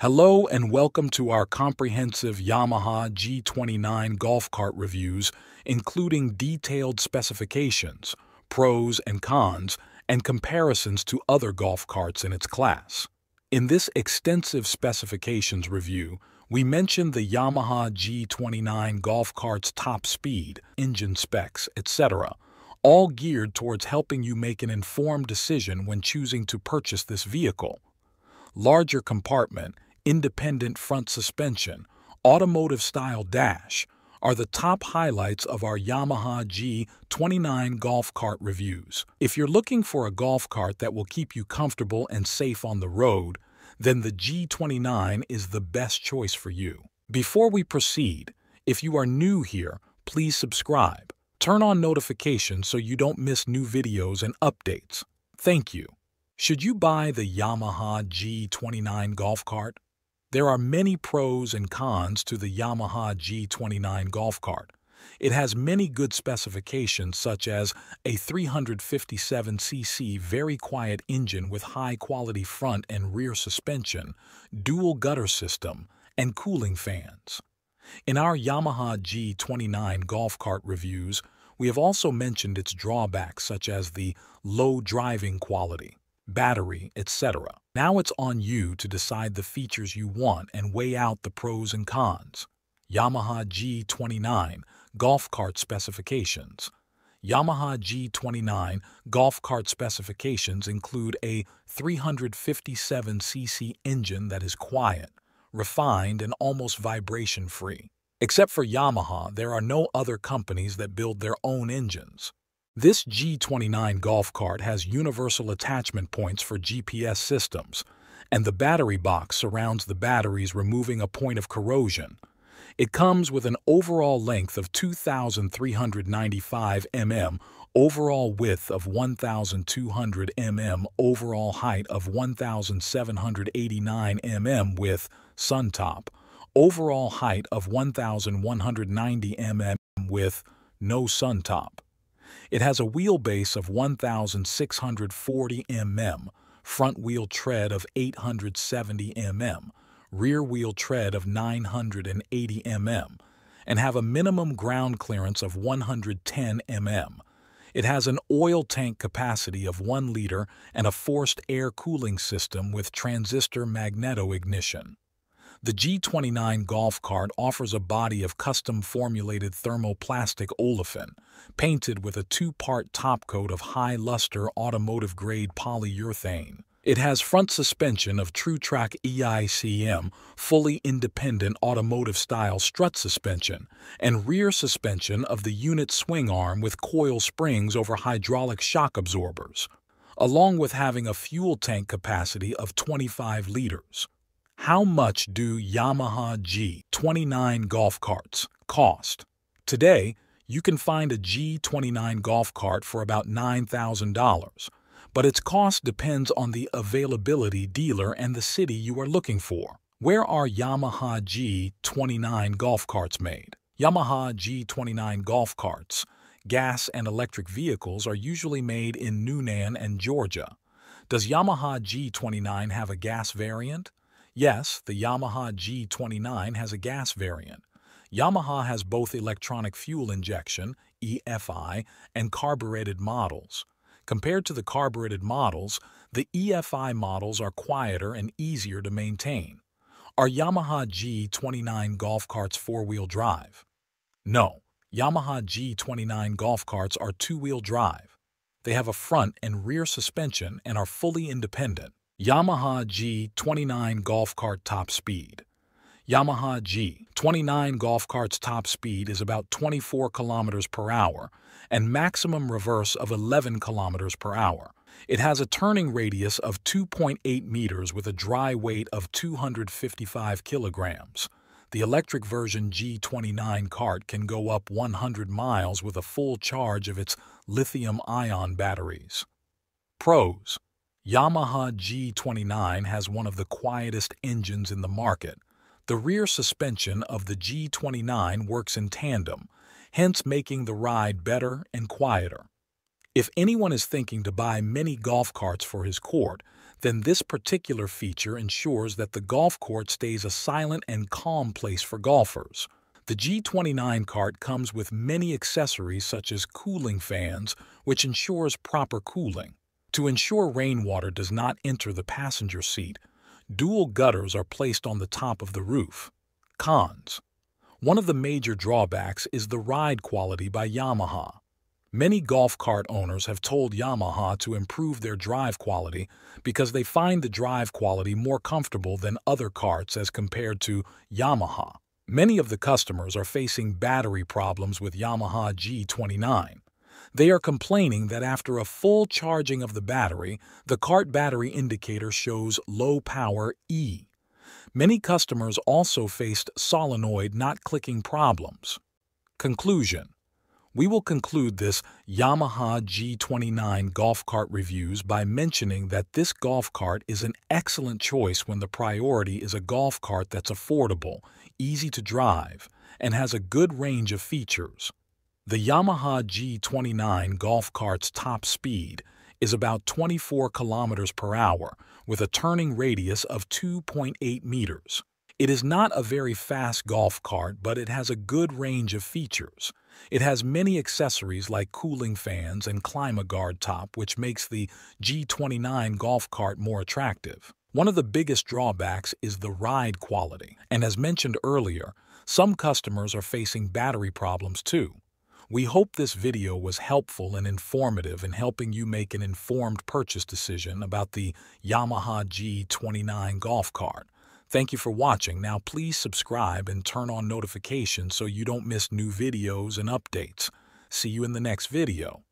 Hello and welcome to our comprehensive Yamaha G29 golf cart reviews, including detailed specifications, pros and cons, and comparisons to other golf carts in its class. In this extensive specifications review, we mentioned the Yamaha G29 golf cart's top speed, engine specs, etc., all geared towards helping you make an informed decision when choosing to purchase this vehicle. Larger compartment, independent front suspension, automotive-style dash are the top highlights of our Yamaha G29 golf cart reviews. If you're looking for a golf cart that will keep you comfortable and safe on the road, then the G29 is the best choice for you. Before we proceed, if you are new here, please subscribe. Turn on notifications so you don't miss new videos and updates. Thank you. Should you buy the Yamaha G29 golf cart? There are many pros and cons to the Yamaha G29 golf cart. It has many good specifications such as a 357cc very quiet engine with high-quality front and rear suspension, dual gutter system, and cooling fans. In our Yamaha G29 golf cart reviews, we have also mentioned its drawbacks such as the low driving quality, battery, etc. Now it's on you to decide the features you want and weigh out the pros and cons. Yamaha G29 Golf Cart Specifications Yamaha G29 golf cart specifications include a 357cc engine that is quiet, refined, and almost vibration-free. Except for Yamaha, there are no other companies that build their own engines. This G29 golf cart has universal attachment points for GPS systems, and the battery box surrounds the batteries removing a point of corrosion, it comes with an overall length of 2,395 mm, overall width of 1,200 mm, overall height of 1,789 mm with suntop, overall height of 1,190 mm with no suntop. It has a wheelbase of 1,640 mm, front wheel tread of 870 mm, rear wheel tread of 980 mm and have a minimum ground clearance of 110 mm. It has an oil tank capacity of 1 liter and a forced air cooling system with transistor magneto ignition. The G29 golf cart offers a body of custom formulated thermoplastic olefin, painted with a two-part top coat of high-luster automotive-grade polyurethane. It has front suspension of TrueTrack EICM, fully independent automotive-style strut suspension, and rear suspension of the unit swing arm with coil springs over hydraulic shock absorbers, along with having a fuel tank capacity of 25 liters. How much do Yamaha G29 golf carts cost? Today, you can find a G29 golf cart for about $9,000, but its cost depends on the availability dealer and the city you are looking for. Where are Yamaha G29 golf carts made? Yamaha G29 golf carts, gas and electric vehicles are usually made in Newnan and Georgia. Does Yamaha G29 have a gas variant? Yes, the Yamaha G29 has a gas variant. Yamaha has both electronic fuel injection, EFI, and carbureted models. Compared to the carbureted models, the EFI models are quieter and easier to maintain. Are Yamaha G29 golf carts four-wheel drive? No, Yamaha G29 golf carts are two-wheel drive. They have a front and rear suspension and are fully independent. Yamaha G29 golf cart top speed. Yamaha G29 golf cart's top speed is about 24 kilometers per hour and maximum reverse of 11 kilometers per hour. It has a turning radius of 2.8 meters with a dry weight of 255 kilograms. The electric version G29 cart can go up 100 miles with a full charge of its lithium-ion batteries. Pros Yamaha G29 has one of the quietest engines in the market, the rear suspension of the G29 works in tandem, hence making the ride better and quieter. If anyone is thinking to buy many golf carts for his court, then this particular feature ensures that the golf court stays a silent and calm place for golfers. The G29 cart comes with many accessories such as cooling fans, which ensures proper cooling. To ensure rainwater does not enter the passenger seat, dual gutters are placed on the top of the roof. Cons. One of the major drawbacks is the ride quality by Yamaha. Many golf cart owners have told Yamaha to improve their drive quality because they find the drive quality more comfortable than other carts as compared to Yamaha. Many of the customers are facing battery problems with Yamaha G29. They are complaining that after a full charging of the battery, the cart battery indicator shows low power E. Many customers also faced solenoid not clicking problems. Conclusion we will conclude this Yamaha G29 golf cart reviews by mentioning that this golf cart is an excellent choice when the priority is a golf cart that's affordable, easy to drive, and has a good range of features. The Yamaha G29 golf cart's top speed is about 24 kilometers per hour with a turning radius of 2.8 meters. It is not a very fast golf cart, but it has a good range of features. It has many accessories like cooling fans and ClimaGuard top, which makes the G29 golf cart more attractive. One of the biggest drawbacks is the ride quality, and as mentioned earlier, some customers are facing battery problems too. We hope this video was helpful and informative in helping you make an informed purchase decision about the Yamaha G29 golf cart. Thank you for watching. Now please subscribe and turn on notifications so you don't miss new videos and updates. See you in the next video.